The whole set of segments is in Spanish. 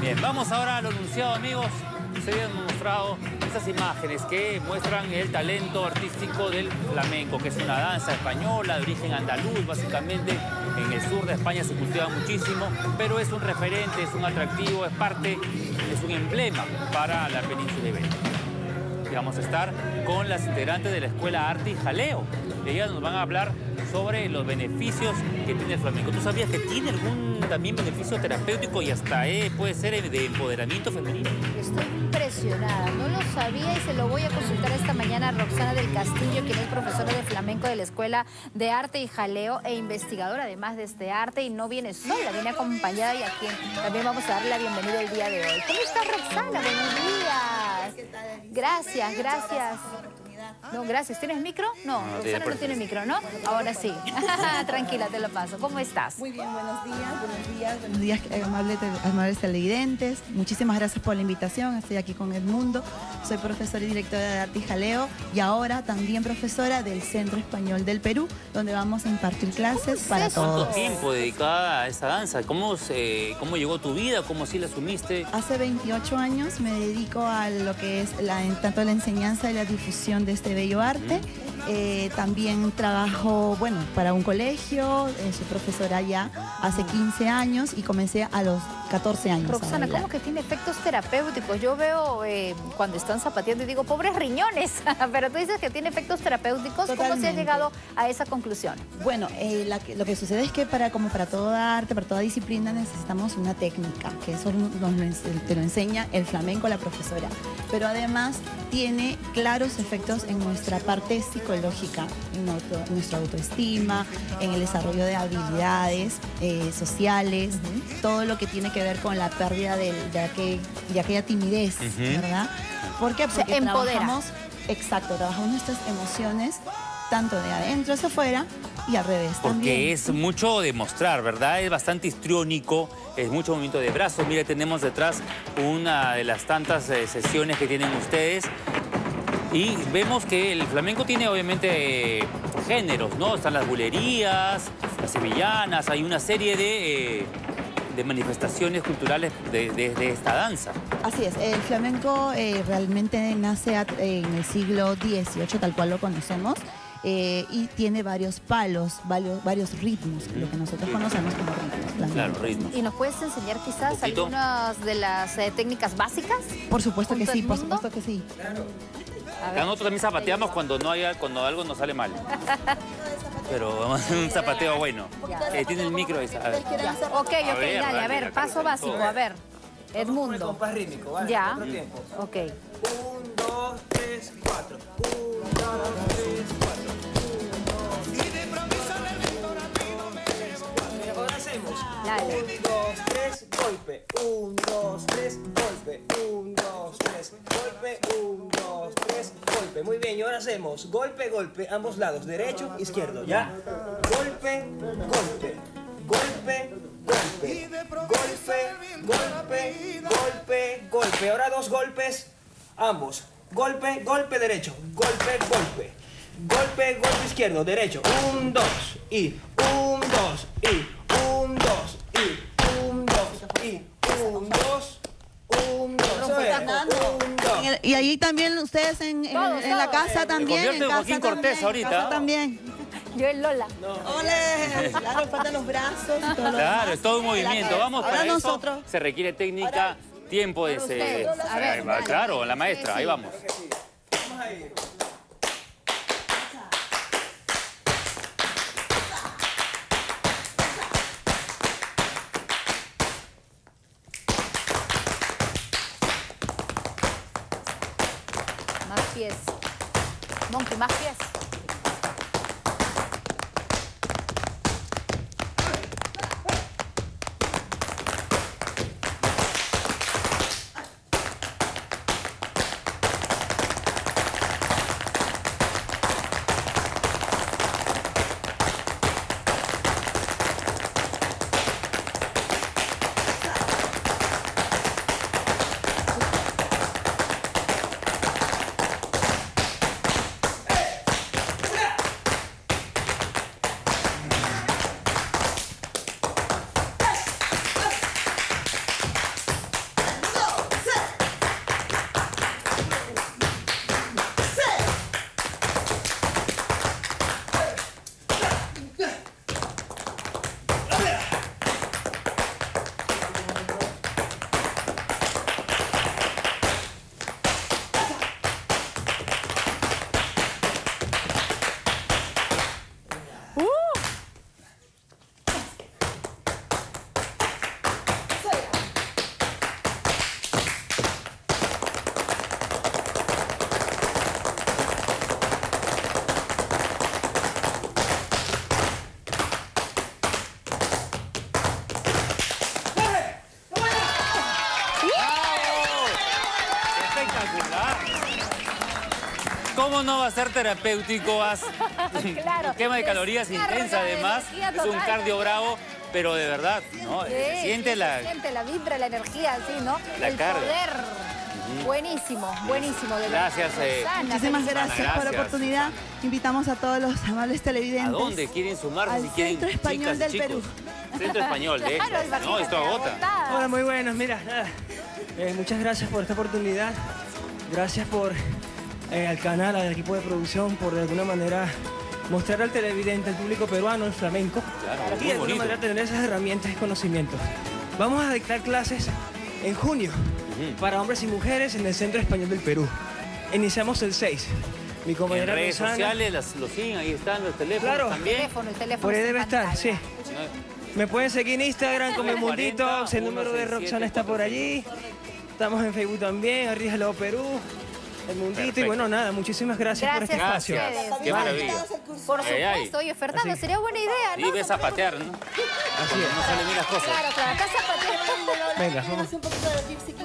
Bien, vamos ahora a lo anunciado, amigos. Se habían mostrado estas imágenes que muestran el talento artístico del flamenco, que es una danza española de origen andaluz, básicamente. En el sur de España se cultiva muchísimo, pero es un referente, es un atractivo, es parte, es un emblema para la península ibérica. Y vamos a estar con las integrantes de la Escuela Arte y Jaleo. Ellas nos van a hablar sobre los beneficios que tiene el flamenco. ¿Tú sabías que tiene algún también beneficio terapéutico y hasta eh, puede ser de empoderamiento femenino? Estoy impresionada, no lo sabía y se lo voy a consultar esta mañana a Roxana del Castillo, quien es profesora de flamenco de la Escuela de Arte y Jaleo e investigadora además de este arte y no viene sola, viene acompañada y a quien también vamos a darle la bienvenida el día de hoy. ¿Cómo está Roxana? Buenos días. Gracias, gracias. No, gracias. ¿Tienes micro? No, No, Roxana tiene no tiene micro, ¿no? Ahora sí. Tranquila, te lo paso. ¿Cómo estás? Muy bien, buenos días, buenos días, buenos días, amables, amables televidentes. Muchísimas gracias por la invitación. Estoy aquí con Edmundo. Soy profesora y directora de arte y jaleo y ahora también profesora del Centro Español del Perú, donde vamos a impartir clases para eso? ¿Cuánto todos. tiempo dedicada a esta danza? ¿Cómo, se- ¿Cómo llegó tu vida? ¿Cómo sí la asumiste? Hace 28 años me dedico a lo que es la, tanto la enseñanza y la difusión de este bello arte. Eh, también trabajo, bueno, para un colegio, eh, soy profesora ya hace 15 años y comencé a los 14 años. Roxana. ¿cómo que tiene efectos terapéuticos? Yo veo eh, cuando están zapateando y digo, pobres riñones, pero tú dices que tiene efectos terapéuticos. ¿Cómo se ha llegado a esa conclusión? Bueno, eh, la lo que sucede es que para como para toda arte, para toda disciplina necesitamos una técnica, que eso nos, te lo enseña el flamenco, la profesora. Pero además tiene claros efectos en nuestra parte psicológica, en auto- nuestra autoestima, en el desarrollo de habilidades eh, sociales, todo lo que tiene que ver con la pérdida del- de, aquel- de aquella timidez. ¿verdad? ¿Por qué? sea, Porque empodera. trabajamos Exacto, trabajamos nuestras emociones tanto de adentro hacia afuera y al revés Porque también. es mucho de mostrar, ¿verdad? Es bastante histriónico, es mucho movimiento de brazos. Mire, tenemos detrás una de las tantas eh, sesiones que tienen ustedes. Y vemos que el flamenco tiene obviamente eh, géneros, ¿no? Están las bulerías, las sevillanas, hay una serie de, eh, de manifestaciones culturales de, de- de esta danza. Así es, el flamenco eh, realmente nace a- en el siglo XVIII, tal cual lo conocemos, eh, y tiene varios palos, varios, varios ritmos, lo que nosotros conocemos como ritmos. Claro, ritmo. ¿Y nos puedes enseñar quizás algunas de las eh, técnicas básicas? Por supuesto que ¿Junto sí, por supuesto que sí. A Acá nosotros también zapateamos cuando, no haya, cuando algo nos sale mal. Pero vamos a hacer un zapateo bueno. Eh, tiene el micro esa. a ver. Ok, ok, A ver, dale, a ver, paso básico, a ver. Edmundo. compás rítmico, ¿vale? Ya. Cuatro tiempos. Ok. Un, dos, tres, cuatro. Un, dos, tres, cuatro. Un, dos, tres, Ahora hacemos. Dale. Un, dos, tres, golpe. Un, dos, tres, golpe. Un, dos, tres, golpe. Un, dos, tres, Muy bien, y ahora hacemos golpe, golpe, ambos lados, derecho, izquierdo, ¿ya? Golpe, golpe. Golpe, golpe. Golpe, golpe, golpe, golpe. Ahora dos golpes, ambos. Golpe, golpe derecho. Golpe, golpe. Golpe, golpe izquierdo, derecho. Un, dos, y. Un, dos, y. y ahí también ustedes en, en- Todos, en la casa también. convierte en en casa Joaquín Cortés también, ahorita. En casa también. Yo el Lola. ¡Ole! Claro, faltan los brazos y todo Claro, es todo un movimiento. Vamos Ahora para nosotros. eso. Se requiere técnica, tiempo de... ustedes. se- A ver, Ahí claro, la maestra, Sí, ahí vamos. Vamos a pies. Monkey, más pies. ¿Cómo no va a ser terapéutico? Haz Claro. un quema de calorías intensa de además. Es un cardio bravo, pero de verdad, ¿no? Sí, Se siente la... se siente la vibra, la energía, sí, ¿no? La el carga. poder. Buenísimo, buenísimo. De. Gracias, eh, Muchísimas gracias, por la oportunidad. Invitamos a todos los amables ¿A televidentes. dónde quieren sumarse Al si quieren Centro Español chicas del chicos? Perú. Centro Español, de Claro, hecho. No, esto agota. Hola, muy buenos. Mira, nada, eh, muchas gracias por esta oportunidad. Gracias por eh, al canal, al equipo de producción, por de alguna manera mostrar al televidente, al público peruano, el flamenco. Claro, y de alguna bonito. manera tener esas herramientas y conocimientos. Vamos a dictar clases en junio para hombres y mujeres en el Centro Español del Perú. Iniciamos el 6. Mi En compañera redes Rosana- sociales las, los siguen, ahí están los teléfonos Claro. también. Teléfono, el teléfono. Por ahí debe en estar, sí. Me pueden seguir en Instagram como el 40, Mundito, el número de 167, Roxana está por allí. Estamos en Facebook también, Arríjalo Perú, el Mundito. Perfecto. Y bueno, nada, muchísimas gracias, por este Gracias espacio. Gracias, qué maravilla. Por supuesto, oye, Fernando, Así. sería buena idea, ¿no? Y ves a patear, ¿no? Así No salen bien las cosas. Claro, claro, acá zapateando. Venga, vamos.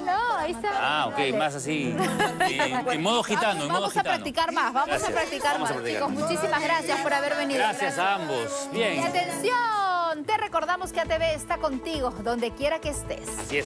No, ahí está. Ah, ok, más así. En, en modo gitano, en modo Vamos a gitano. practicar más, vamos Gracias. a practicar Vamos a más. practicar. Chicos, muchísimas gracias por haber venido. Gracias a ambos. Y Bien. atención, te recordamos que ATV está contigo, donde quiera que estés. Así es.